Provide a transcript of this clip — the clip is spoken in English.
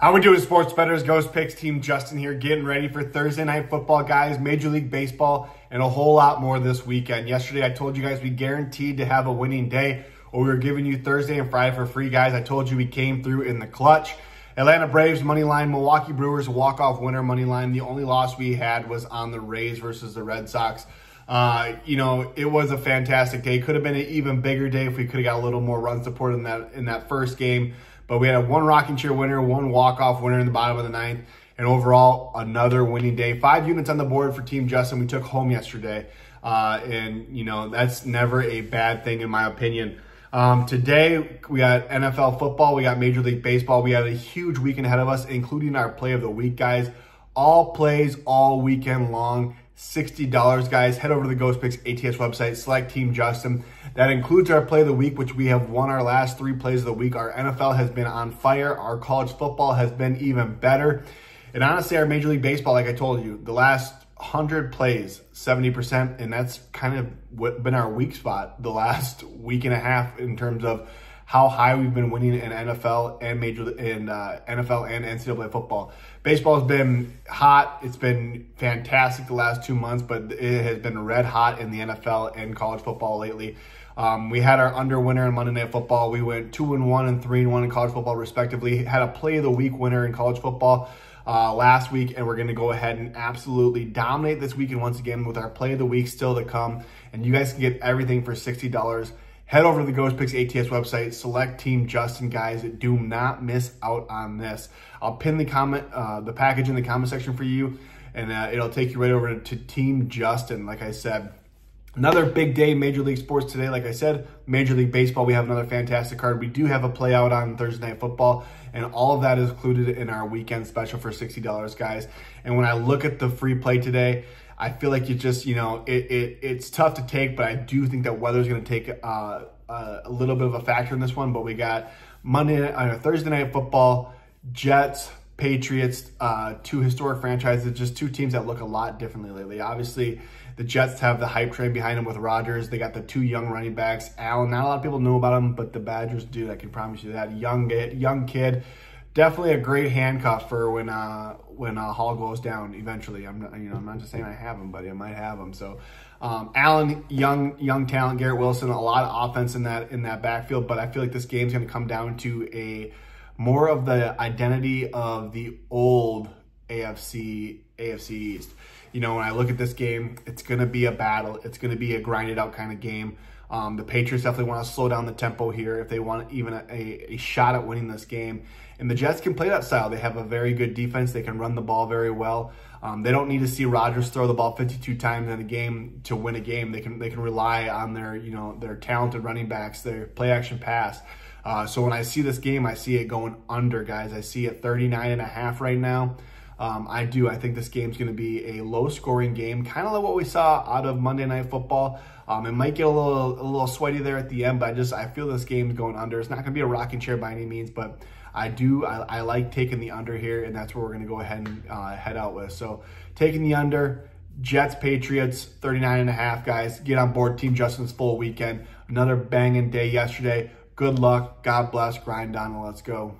How we doing, sports betters? Ghost Picks team Justin here, getting ready for Thursday night football, guys, Major League Baseball, and a whole lot more this weekend. Yesterday, I told you guys we guaranteed to have a winning day, or we were giving you Thursday and Friday for free, guys. I told you we came through in the clutch. Atlanta Braves money line, Milwaukee Brewers walk off winner money line. The only loss we had was on the Rays versus the Red Sox. Uh, you know, it was a fantastic day. Could have been an even bigger day if we could have got a little more run support in that in that first game. But we had a one rocking chair winner, one walk-off winner in the bottom of the ninth, and overall another winning day. Five units on the board for Team Justin. We took home yesterday, uh, and you know that's never a bad thing in my opinion. Um, today we got NFL football, we got Major League Baseball. We have a huge weekend ahead of us, including our play of the week, guys. All plays all weekend long. $60, guys. Head over to the Ghost Picks ATS website, select Team Justin. That includes our play of the week, which we have won our last three plays of the week. Our NFL has been on fire. Our college football has been even better. And honestly, our Major League Baseball, like I told you, the last 100 plays, 70%, and that's kind of what been our weak spot the last week and a half in terms of how high we've been winning in NFL and major in uh, NFL and NCAA football. Baseball has been hot. It's been fantastic the last two months, but it has been red hot in the NFL and college football lately. Um, we had our under winner in Monday Night Football. We went two and one and three and one in college football, respectively. Had a play of the week winner in college football uh, last week, and we're going to go ahead and absolutely dominate this weekend once again with our play of the week still to come. And you guys can get everything for sixty dollars head over to the Ghost Picks ATS website, select Team Justin, guys. Do not miss out on this. I'll pin the comment, uh, the package in the comment section for you, and uh, it'll take you right over to, to Team Justin. Like I said, another big day Major League Sports today. Like I said, Major League Baseball, we have another fantastic card. We do have a play out on Thursday Night Football, and all of that is included in our weekend special for $60, guys. And when I look at the free play today, I feel like you just, you know, it, it it's tough to take, but I do think that weather is going to take uh, uh, a little bit of a factor in this one. But we got Monday, uh, Thursday night football, Jets, Patriots, uh, two historic franchises, just two teams that look a lot differently lately. Obviously, the Jets have the hype train behind them with Rodgers. They got the two young running backs. Allen, not a lot of people know about him, but the Badgers do. I can promise you that. Young, young kid definitely a great handcuff for when uh, when uh, Hall goes down eventually. I'm not, you know I'm not just saying I have him, but I might have him. So um, Allen, young young talent, Garrett Wilson, a lot of offense in that in that backfield. But I feel like this game's going to come down to a more of the identity of the old AFC AFC East. You know, when I look at this game, it's going to be a battle. It's going to be a grinded out kind of game. Um, the Patriots definitely want to slow down the tempo here if they want even a, a, shot at winning this game. And the Jets can play that style. They have a very good defense. They can run the ball very well. Um, they don't need to see Rodgers throw the ball 52 times in a game to win a game. They can they can rely on their you know their talented running backs, their play action pass. Uh, so when I see this game, I see it going under, guys. I see it 39 and a half right now. Um, I do. I think this game's going to be a low-scoring game, kind of like what we saw out of Monday Night Football. Um, it might get a little a little sweaty there at the end, but I just I feel this game's going under. It's not going to be a rocking chair by any means, but I do I, I like taking the under here, and that's where we're going to go ahead and uh, head out with. So taking the under. Jets, Patriots, 39 and a half, guys. Get on board Team Justin's full weekend. Another banging day yesterday. Good luck. God bless. Grind on and let's go.